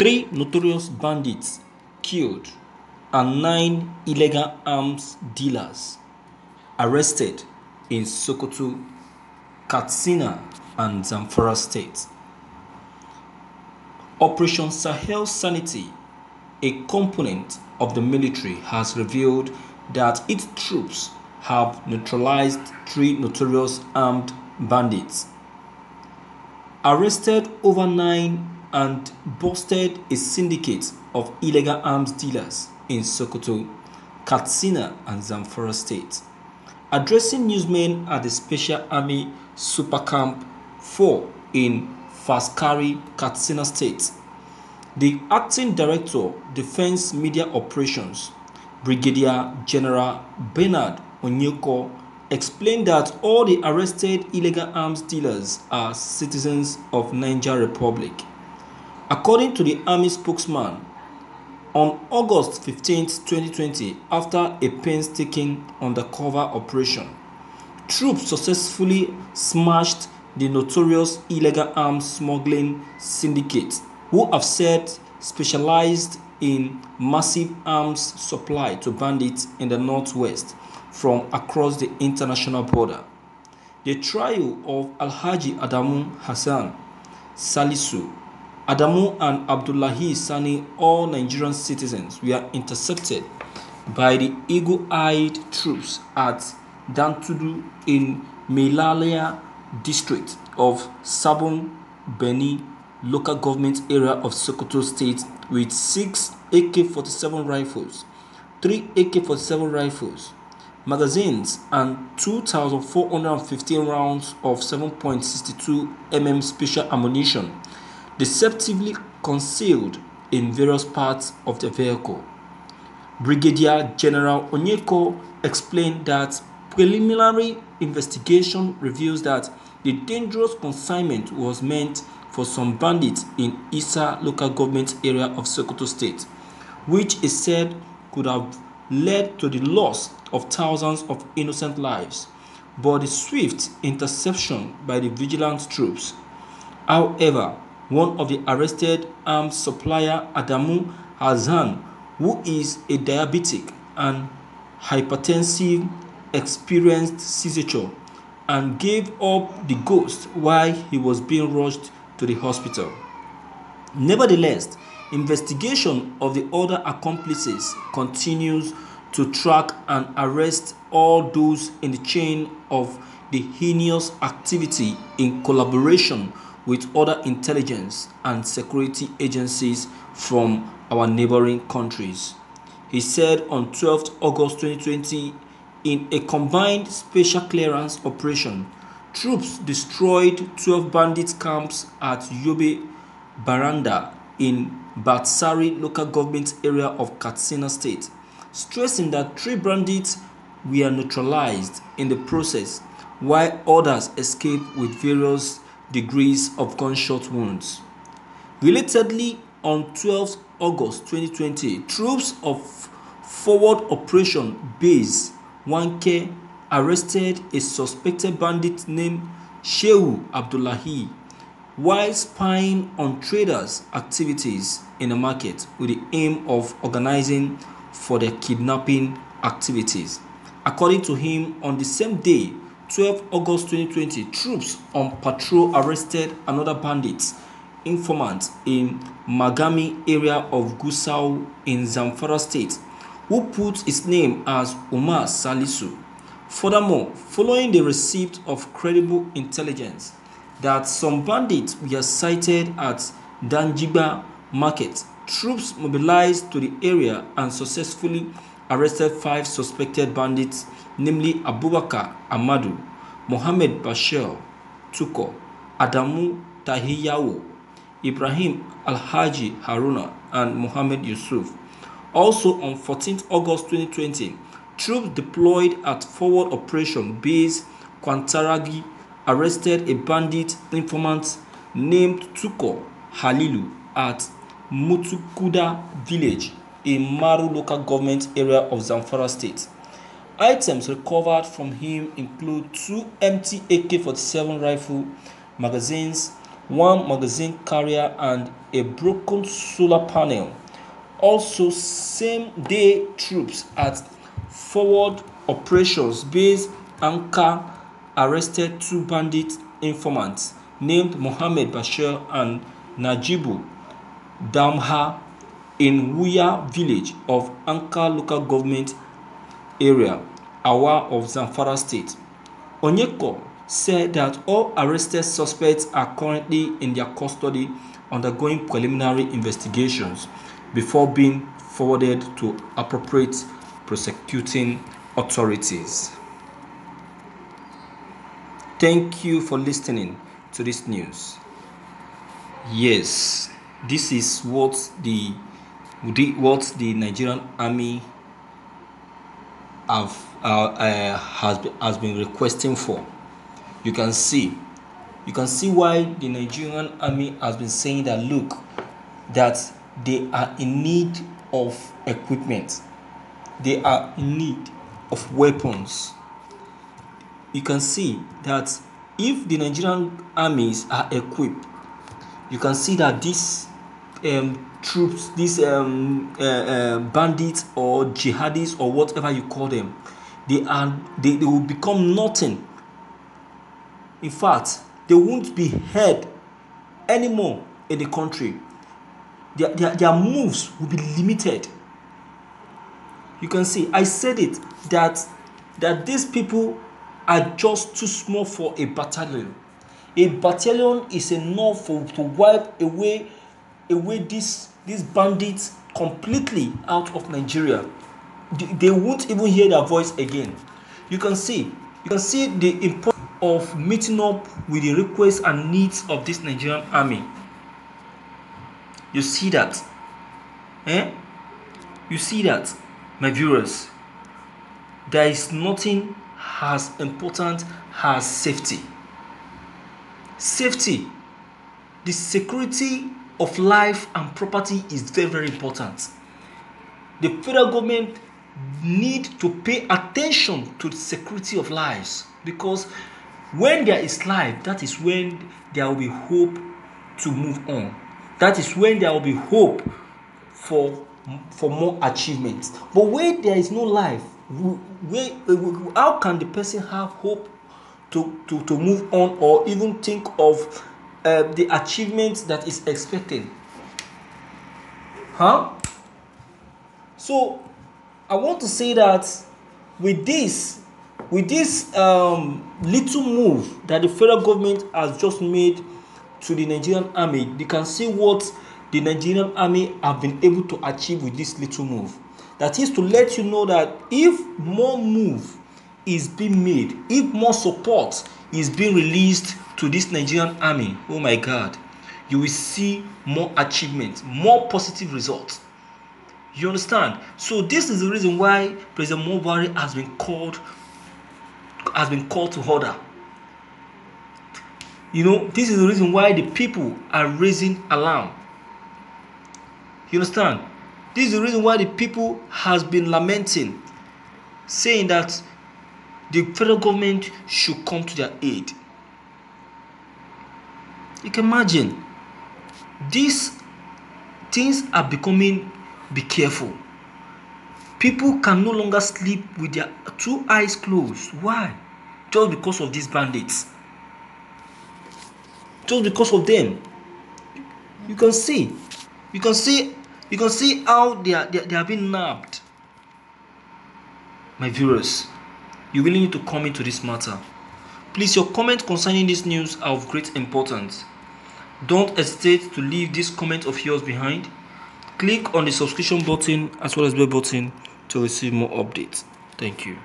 Three notorious bandits killed and nine illegal arms dealers arrested in Sokoto, Katsina and Zamfara states. Operation Sahel Sanity, a component of the military, has revealed that its troops have neutralized three notorious armed bandits, arrested over nine and busted a syndicate of illegal arms dealers in Sokoto, Katsina and Zamfara states. Addressing newsmen at the Special Army Super Camp 4 in Faskari, Katsina State, the acting director, Defense Media Operations, Brigadier General Bernard Onyeuko, explained that all the arrested illegal arms dealers are citizens of Niger Republic. According to the Army spokesman, on August 15, 2020, after a painstaking undercover operation, troops successfully smashed the notorious illegal arms smuggling syndicate, who have said specialized in massive arms supply to bandits in the northwest from across the international border. The trial of Alhaji Adamu Hassan Salisu Adamu and Abdullahi Sani, all Nigerian citizens, were intercepted by the eagle-eyed troops at Dantudu in Melalia district of Sabon Birni local government area of Sokoto state with six AK-47 rifles, three AK-47 rifles, magazines and 2,415 rounds of 7.62 mm special ammunition deceptively concealed in various parts of the vehicle. Brigadier General Onyeuko explained that preliminary investigation reveals that the dangerous consignment was meant for some bandits in Isa local government area of Sokoto state, which is said could have led to the loss of thousands of innocent lives, but the swift interception by the vigilant troops. However, one of the arrested arms supplier Adamu Hassan, who is a diabetic and hypertensive, experienced seizure and gave up the ghost while he was being rushed to the hospital. Nevertheless, investigation of the other accomplices continues to track and arrest all those in the chain of the heinous activity in collaboration with other intelligence and security agencies from our neighboring countries. He said on 12 August 2020 in a combined special clearance operation, troops destroyed 12 bandit camps at Yobe Baranda in Batsari local government area of Katsina state, stressing that three bandits were neutralized in the process while others escaped with various degrees of gunshot wounds. Relatedly, on 12 August 2020, troops of Forward Operation Base Wanke arrested a suspected bandit named Shehu Abdullahi while spying on traders' activities in the market with the aim of organizing for their kidnapping activities. According to him, on the same day, 12 August 2020, troops on patrol arrested another bandit informant in Magami area of Gusau in Zamfara state who put his name as Umar Salisu. Furthermore, following the receipt of credible intelligence that some bandits were sighted at Danjiba market, troops mobilized to the area and successfully arrested five suspected bandits namely Abubakar Amadu, Mohammed Bashir Tuko, Adamu Tahiyawo, Ibrahim Alhaji Haruna, and Mohammed Yusuf. Also on 14 August 2020, troops deployed at Forward Operation Base Kwantaragi arrested a bandit informant named Tuko Halilu at Mutukuda village in Maru local government area of Zamfara state. Items recovered from him include two empty AK-47 rifle magazines, one magazine carrier, and a broken solar panel. Also, same day troops at Forward Operations Base Anka arrested two bandit informants named Mohammed Bashir and Najibu Damha in Wuya village of Anka local government area, Awa of Zamfara state. Onyeko said that all arrested suspects are currently in their custody undergoing preliminary investigations before being forwarded to appropriate prosecuting authorities. Thank you for listening to this news. Yes, this is what the what the Nigerian army have uh, uh, has has been requesting for. You can see, you can see why the Nigerian army has been saying that look, that they are in need of equipment, they are in need of weapons. You can see that if the Nigerian armies are equipped, you can see that these um, troops, these um, uh, uh, bandits or jihadis or whatever you call them, they are they, they will become nothing. In fact, they won't be heard anymore in the country. Their, their, their moves will be limited. You can see, I said it that that these people are just too small for a battalion. A battalion is enough for to wipe away away these these bandits completely out of Nigeria. They, won't even hear their voice again. You can see you can see the importance of meeting up with the requests and needs of this Nigerian army. You see that? Eh? You see that, my viewers? There is nothing as important as safety. Safety, the security of life and property is very very important. The federal government need to pay attention to the security of lives because when there is life, that is when there will be hope to move on. That is when there will be hope for for more achievements. But when there is no life, where, how can the person have hope to, to, to move on or even think of uh, the achievement that is expected? Huh? So, I want to say that with this, with this um, little move that the federal government has just made to the Nigerian army, they can see what the Nigerian army have been able to achieve with this little move. That is to let you know that if more move is being made, if more support is being released to this Nigerian army, oh my God, you will see more achievements, more positive results. You understand? So this is the reason why President Buhari has been called has been called to order. You know, this is the reason why the people are raising alarm. You understand? This is the reason why the people has been lamenting, saying that the federal government should come to their aid. You can imagine these things are becoming be careful. People can no longer sleep with their two eyes closed. Why? Just because of these bandits. Just because of them. You can see. You can see you can see how they are, they, they are being nabbed. My viewers, you really need to come into this matter. Please, your comment concerning this news are of great importance. Don't hesitate to leave this comment of yours behind. Click on the subscription button as well as bell button to receive more updates. Thank you.